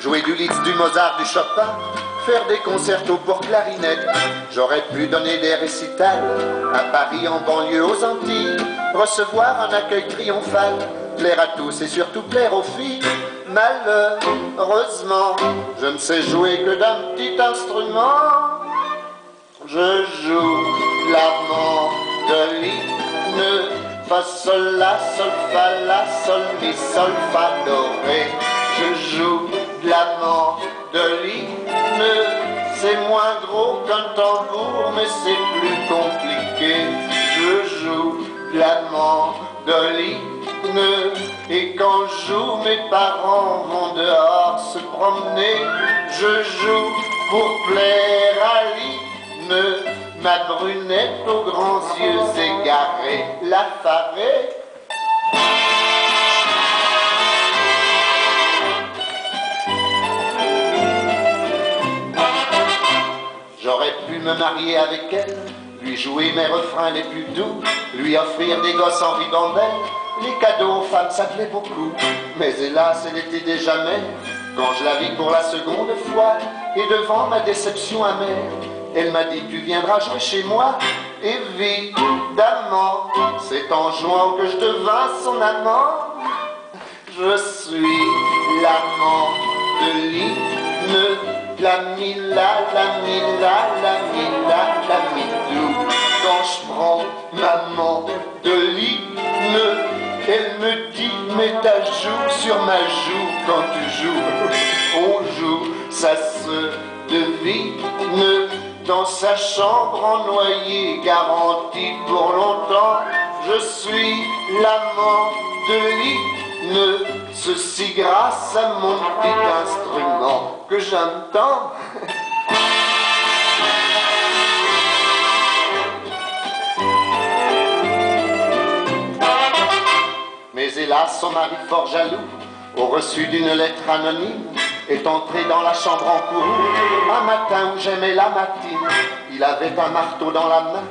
jouer du Liszt, du Mozart, du Chopin, faire des concertos pour clarinette. J'aurais pu donner des récitals à Paris, en banlieue, aux Antilles, recevoir un accueil triomphal, plaire à tous et surtout plaire aux filles. Malheureusement, je ne sais jouer que d'un petit instrument. Je joue la mandoline, fa sol la sol fa la sol mi sol fa do ré. De mandoline, c'est moins gros qu'un tambour, mais c'est plus compliqué. Je joue de la mandoline. Et quand je joue, mes parents vont dehors se promener. Je joue pour plaire à l'hymne, ma brunette aux grands yeux égarés, la farée. Me marier avec elle, lui jouer mes refrains les plus doux, lui offrir des gosses en ribambelle les cadeaux aux femmes, ça plaît beaucoup. Mais hélas, elle était déjà mère quand je la vis pour la seconde fois. Et devant ma déception amère, elle m'a dit Tu viendras jouer chez moi. Évidemment, c'est en jouant que je devins son amant. Je suis l'amant de l'hymne, la mila, la mila, la mila, la midou. Quand je prends maman de l'hymne, elle me dit, mets ta joue sur ma joue quand tu joues. On joue, ça se devine. Dans sa chambre en noyer, garantie pour longtemps. Je suis l'amant de l'hymne. Ceci grâce à mon petit instrument que j'aime tant. Mais hélas, son mari fort jaloux, au reçu d'une lettre anonyme, est entré dans la chambre en courroux. Un matin où j'aimais la matine, il avait un marteau dans la main.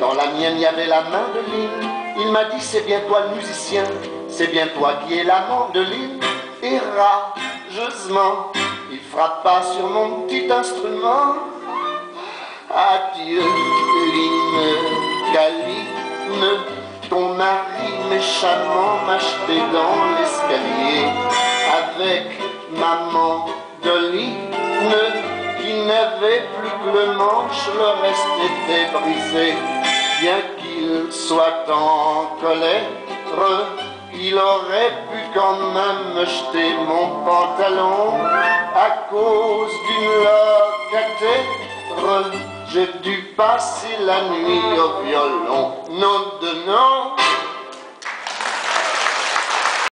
Dans la mienne, il y avait la main de Lynn. Il m'a dit, c'est bien toi le musicien, c'est bien toi qui es l'amant de Lynn. Et rageusement, il frappa sur mon petit instrument. Adieu, Lynn, Caline, ton mari méchamment m'achetait dans l'escalier avec maman de l'hymne qui n'avait plus que le manche, le reste était brisé. Bien qu'il soit en colère, il aurait pu quand même me jeter mon pantalon j'ai dû passer la nuit au violon. Non de non.